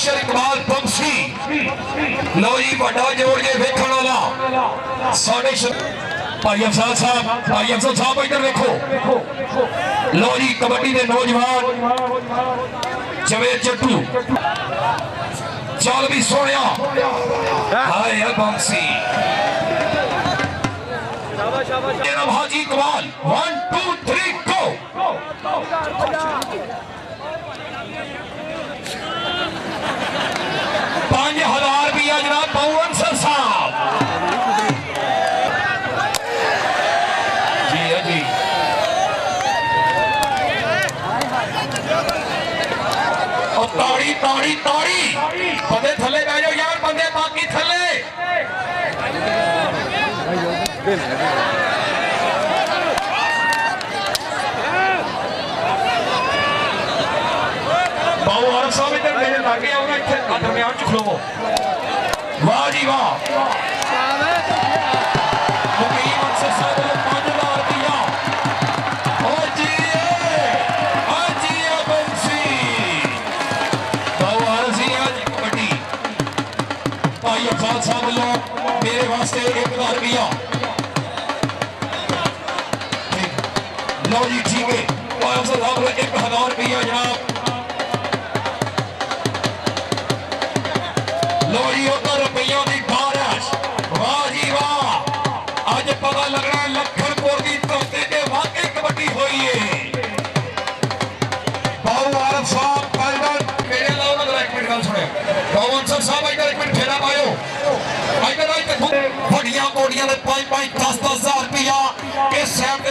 مبشر اقبال پنسی لو جی بڑا جوڑ جے کے ویکھن ساڑے ساڈے بھائی افساد صاحب بھائی افساد صاحب ادھر دیکھو لو جی کبٹی دے نوجوان جویر جٹو چال بھی سوڑیا ہائے بمسی جناب حاجی اقبال 1 2 3 گو تاری تاری بندے تھلے بہ یار بندے باقی تھلے باؤ عرب میرے لاگے آؤ نا واہ جی واہ لو جی جیوے پانچ سو صاحب ایک ہزار روپیہ جناب۔ لو ہوتا روپیوں دی بارش۔ واہ جی واہ۔ آج پتہ لگ رہا ہے لکھن پور دی توستے کے واقعی کبٹی ہوئی ہے۔ باہو عارف صاحب پائلڈر میرے لاؤ نظر ایک منٹ گل سنے باہو انصر صاحب ایک ایک منٹ پھیلا پائیو۔ ایک ایک منٹ بڑیاں بوڑیاں نے پائیں دس دس ہزار روپیہ۔ اس سیٹ دے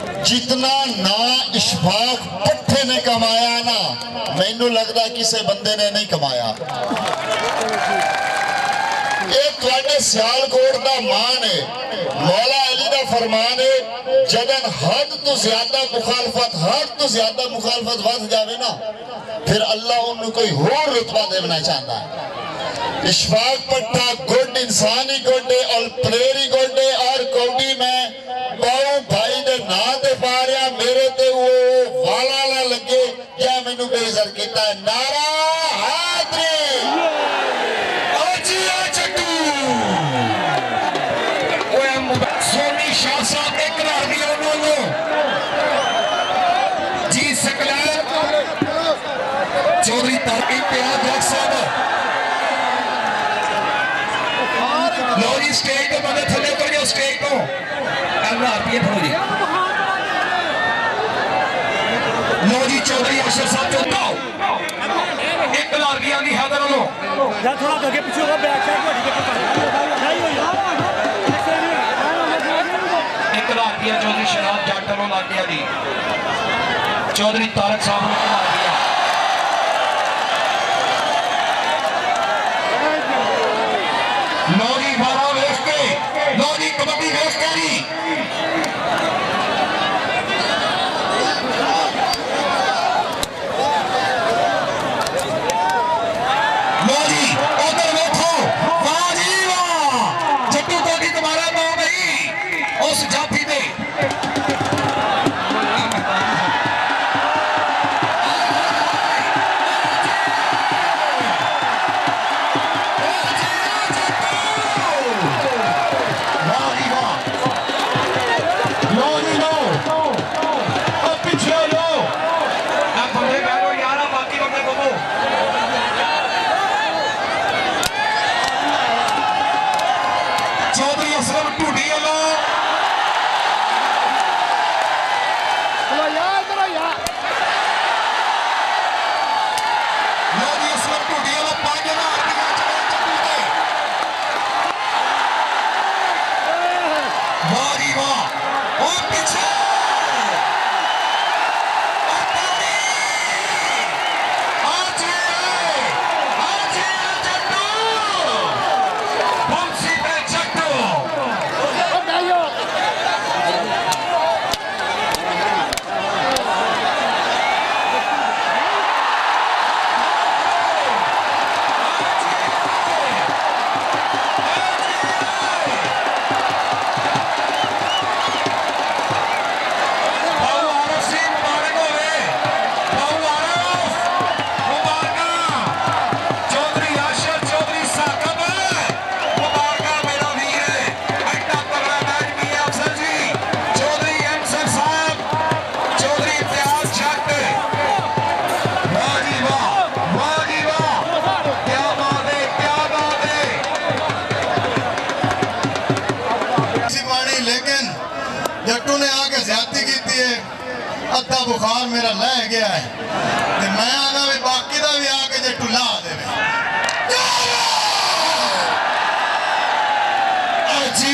جتنا نا اشفاق پٹھے نے کمایا نا میں انہوں لگ لگتا کسے بندے نے نہیں کمایا۔ ایک کلانے سیال سیالکوٹ دا مان ہے مولا علی دا فرمان ہے جدن حد تو زیادہ مخالفت، حد تو زیادہ مخالفت وقت جاوے نا، پھر اللہ انہوں کوئی ہور رتبہ دے دینا چاہتا ہے۔ اشفاق پٹھا گڈ، انسانی گڈ ہے، اور پریری گڈ اور نہ تے پاریا میرے تے وہ والا نہ لگے کیا مینوں بے عزت کیتا ہے نعرہ حاضر چوری ترقی پیاد رکھ صاحب لو جی سٹیج تو بندے تھلے کر جو سٹیج تو اللہ آپ یہ پڑھو جی اشر صاحب جو بتاؤ ایک بلار کی آگی حیدر علو یا تھوڑا دھگے پیچھے ہوگا بیک سائڈ کو ٹھیک چودھری شراب جاٹ علو لاتے علی چودھری صاحب نے بلار دیا بخار میرا لے گیا ہے۔ کہ میں آنا بھی باقی دا بھی آ کے جے ٹلا دے جی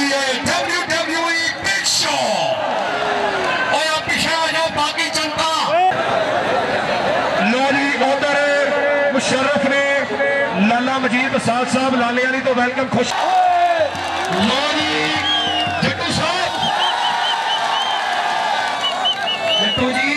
نے لالا مجید اساد صاحب لالے علی تو ویلکم خوش۔ لولی جٹو صاحب۔ جٹو جی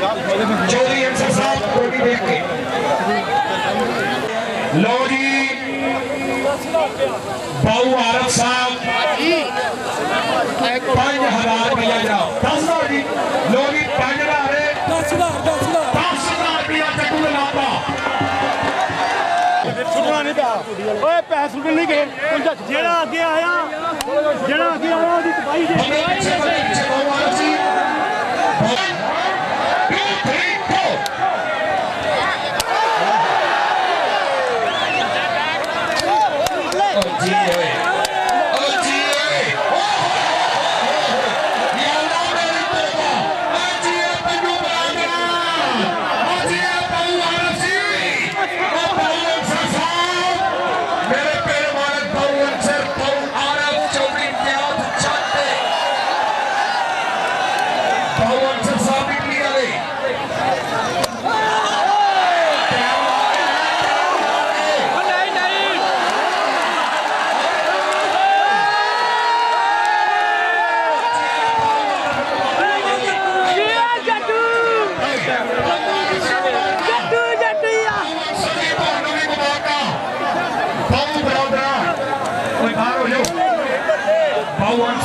چودھری انصر صاحب کو بھی دیکھ کے لو جی باؤ عارف صاحب پانچ ہزار روپیہ جاؤ دس ہزار جی لو جی پانچ ہزار دس ہزار دس ہزار دس ہزار روپیہ چکو لاپا چھٹنا نہیں پیا اوے پیسے چھٹنے نہیں گئے جیڑا اگے آیا جیڑا اگے آیا دی تباہی ਦੇ One.